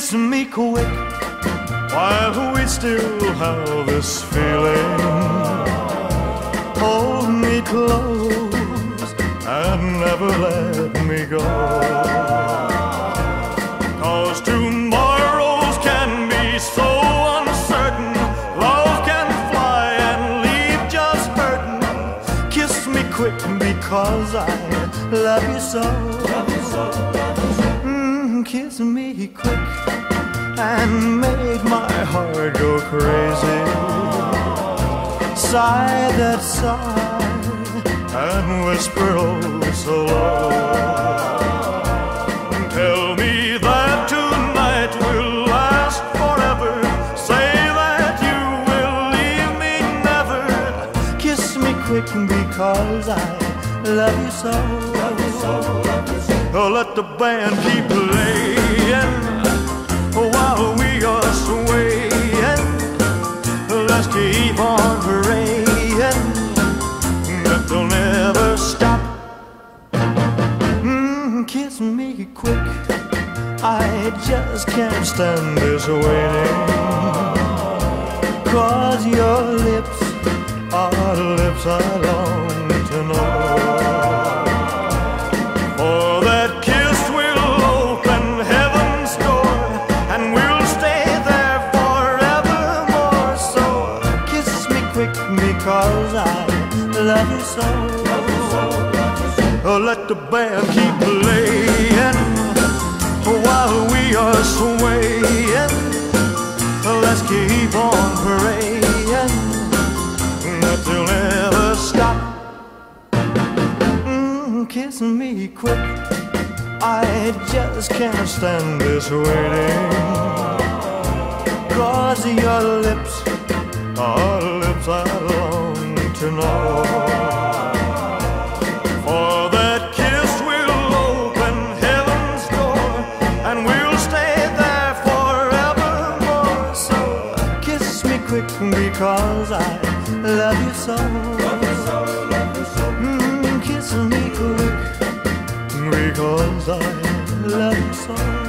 kiss me quick while we still have this feeling. Hold me close and never let me go. Cause tomorrows can be so uncertain. Love can fly and leave just hurting. Kiss me quick because I love you so. Kiss me quick and make my heart go crazy. Sigh that sigh and whisper oh so low. Tell me that tonight will last forever. Say that you will leave me never. Kiss me quick because I love you so. Oh, let the band keep playing while we are swaying. Let's keep on praying that they'll never stop. Mm, kiss me quick. I just can't stand this waiting. Cause your lips are lips I long because I love you so. Oh, let the band keep playing while we are swaying. Let's keep on praying that they'll never stop. Mm, kiss me quick. I just can't stand this waiting. Cause your lips are I long to know. For that kiss will open heaven's door and we'll stay there forevermore. So kiss me quick because I love you so. Mm, kiss me quick because I love you so.